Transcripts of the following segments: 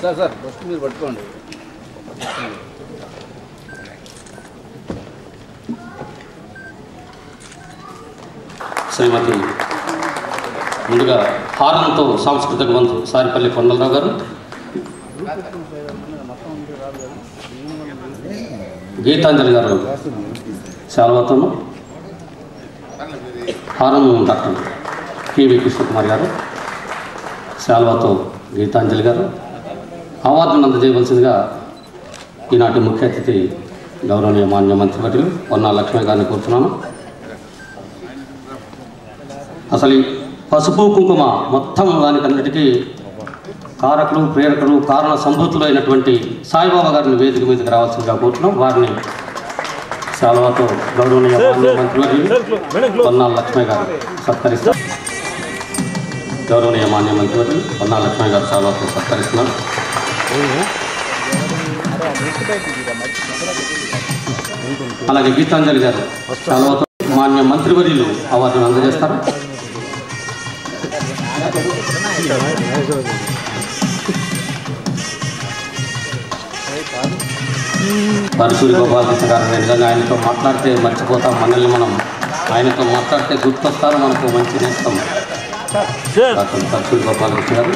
Sir sir first మీరు పట్టుకోండి. శ్రీమతి ముందుగా హారంతో సాంస్కృతిక మంత్రి సారిపల్లి కొండలరావు గారు. గీతాంజలి గారు శాల్వతను హారం డాక్టర్ పివి కృష్ణకుమార్ గారు శాల్వతో గీతాంజలి గారు. అవార్డును అందజేయవలసిందిగా ఈనాటి ముఖ్య అతిథి గౌరవనీయ మాన్య మంత్రివర్యులు పొన్నా లక్ష్మి గారిని కోరుతున్నాను. అసలు ఈ పసుపు కుంకుమ మొత్తం దానికన్నిటికీ కారకులు ప్రేరకులు కారణ సంభూతులు అయినటువంటి సాయిబాబా గారిని వేదిక మీదకి రావాల్సిందిగా కోరుతున్నాం. వారిని శాలవాతో గౌరవనీయ మంత్రివర్యులు పొన్నాల లక్ష్మి గారు సత్కరిస్తారు. గౌరవనీయ మాన్య మంత్రివర్యులు పొన్నాల లక్ష్మి గారు శాలవాతో సత్కరిస్తున్నారు. అలాగే గీతాంజలి గారు శాలవాతో మాన్య మంత్రివర్యులు అవార్డును అందజేస్తారు. పరశురి గోపాలకృష్ణ గారు నిజంగా ఆయనతో మాట్లాడితే మర్చిపోతాం. మనల్ని మనం ఆయనతో మాట్లాడితే గుర్తొస్తారు. మనకు మంచి నేస్తాం. పరశురి గోపాలకృష్ణ గారు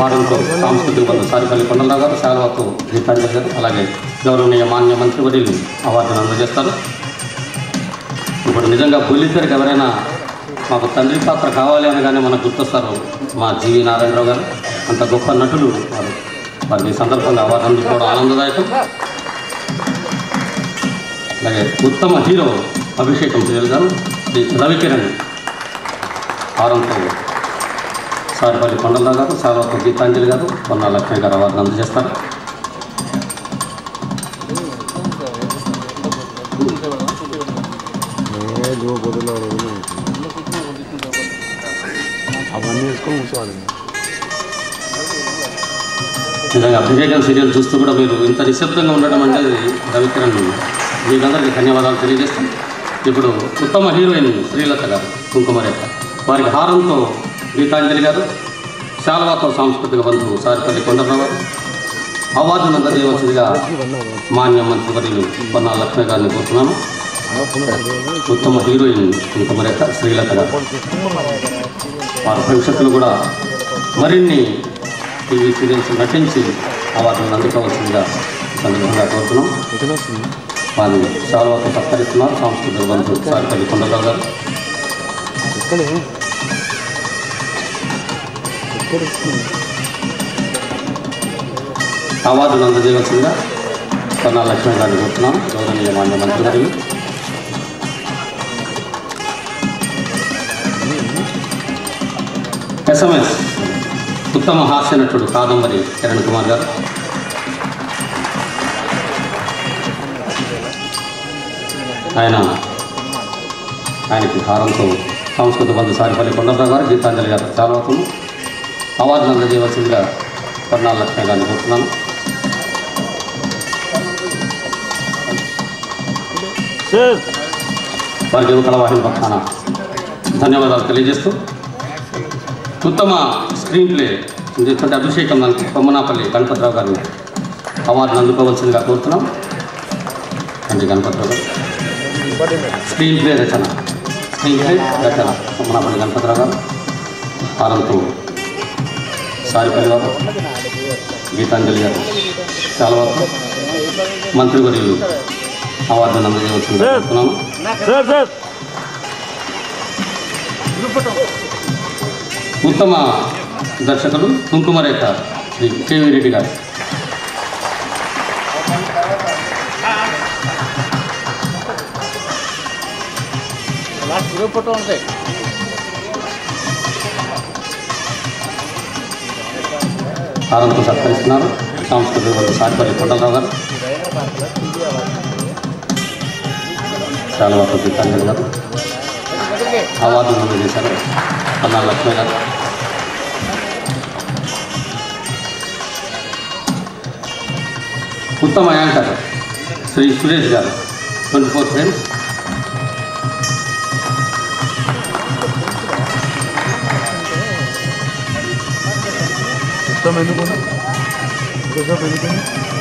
వారంతో సాంస్కృతిక బంధు. సారిపల్లి కొండలరావు గారు శాలవాతో గీతాంజలి గారు. అలాగే గౌరవనీయ మాన్య మంత్రివర్యులు అవార్డును అందజేస్తారు. ఇప్పుడు నిజంగా బుల్లిద్దరికి ఎవరైనా మాకు తండ్రి పాత్ర కావాలి అనగానే మనకు గుర్తొస్తారు మా జీవి నారాయణరావు గారు. అంత గొప్ప నటులు వారు. వారు ఈ సందర్భంగా అవార్డు అందుకోవడం ఆనందదాయకం. అలాగే ఉత్తమ హీరో అభిషేకం చేయగలుగుతారు శ్రీ రవికిరణ్ వారంతో సారిపల్లి కొండలరావు గారు సార్వత్వ గీతాంజలి గారు పొన్నా లక్ష్మి గారు అవార్డును అందజేస్తారు. అవన్నీ వేసుకొని కూర్చోవాలి నిజంగా అభిషేకం సీరియల్ చూస్తూ కూడా మీరు ఇంత నిశ్శబ్దంగా ఉండడం అంటే రవికిరణ్ మీకందరికీ ధన్యవాదాలు తెలియజేస్తాం ఇప్పుడు ఉత్తమ హీరోయిన్ శ్రీలత గారు కుంకుమరేఖ. వారికి హారంతో గీతాంజలి గారు శాలవాతో సాంస్కృతిక బంధువు సారిపల్లి కొండరావు గారు అవార్డును అందజేయవలసిందిగా మాన్య మంత్రివర్యులు పొన్నా లక్ష్మి గారిని కోరుతున్నాను. ఉత్తమ హీరోయిన్ కుంకుమరేఖ శ్రీలత గారు. వారి భవిష్యత్తులో కూడా మరిన్ని టీవీ సీరియల్స్ నటించి అవార్డులను అందుకోవాల్సిందిగా సందర్భంగా కోరుతున్నాం. వారిని చాలా సత్కరిస్తున్నారు సాంస్కృతిక బంధువు సారిపల్లి కొండరావు గారు. అవార్డులు అందజేయవలసిందిగా కన్నా లక్ష్మణ్ గారిని కోరుతున్నాం. గౌరవనీయ మాన్య మంత్రి గారు. ఎస్ఎంఎస్ ఉత్తమ హాస్య నటుడు కాదంబరి కిరణ్ కుమార్ గారు. ఆయన ఆయనకి హారంతో సంస్కృత బంధు సారిపల్లి కొండరావు గారు గీతాంజలి గారు చాలా అవుతుంది. అవార్డును అందజేయవలసిందిగా పద్నాలుగు లక్ష్మి గారిని కోరుతున్నాను. వారికి యువకళ వాహిని పక్షాన ధన్యవాదాలు తెలియజేస్తూ ఉత్తమ స్క్రీన్ ప్లే చేసినటువంటి అభిషేకం దానికి కొమ్మనాపల్లి గణపతిరావు గారిని అవార్డును అందుకోవాల్సిందిగా కోరుతున్నాం. అండి గణపతిరావు గారు. స్క్రీన్ ప్లే రచన. స్క్రీన్ ప్లే రచన. కొమ్మనాపల్లి గణపతిరావు గారు. హారంతో సారిపల్లి వారు గీతాంజలి గారు చాలా మంత్రివర్యులు అవార్డును అందజేయవలసిందిగా కోరుతున్నాము సార్. సార్ ఉత్తమ దర్శకుడు కుంకుమరేఖ శ్రీ కేవీ రెడ్డి గారు. ఫోటో ఉంటాయి. హారంతో సత్కరిస్తున్నారు. సాంస్కృతిక వర్గ సాటిపల్లి కొండలరావు గారు చాలా వరకు గీతాంజలి గారు అవార్డు ముందు చేశారు. అన్నా లక్ష్మీ గారు. ఉత్తమ యాంకర్ శ్రీ సురేష్ గారు. ట్వంటీ ఫోర్ ఫ్రెండ్స్ ਮੈਨੂੰ ਕੋਈ ਦੱਸੋ ਮੈਨੂੰ ਕੋਈ